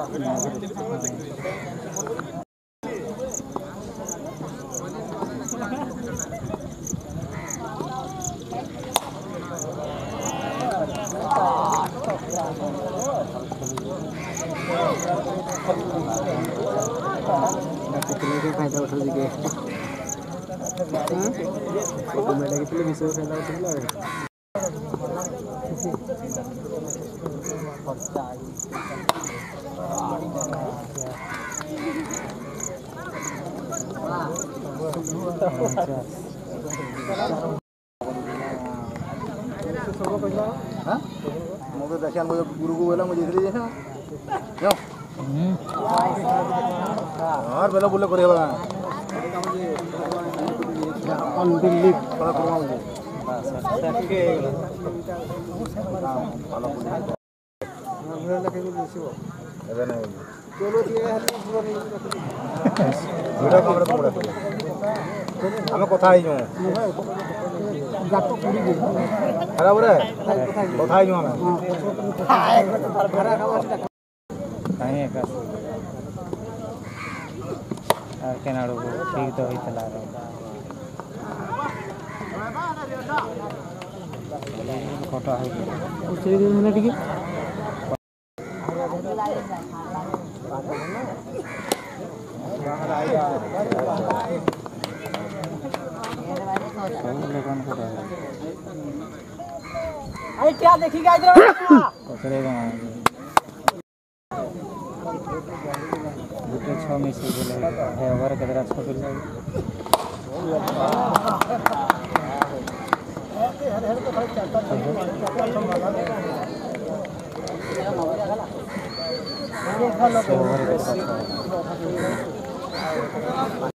कितने के फायदा उठा दिखे तो मेरा कितने बीस का फायदा उठा लगा ମୁଁ ମୋତେ ଦେଖାନ ମୁଁ ଗୁରୁକୁ ବୋଇଲା ମୁଁ ଯାଇଥିଲି ଯେ ଆର୍ ବେଲା କରିବା অনবিলিভ করা করব আমি ভালো আমরা আমি কথা হয়ে যাও? খারাপ রে কথা হয়ে যাও আমি? একা আর কেন আড়ব ঠিক তো হয়েছিল Thank you. कौन खड़ा है? अरे क्या देखेगा इधर पकड़ेगा। दूटे छः में से बोले है। ओवर कदरा छः बोल जाएगी ओवर कदरा छः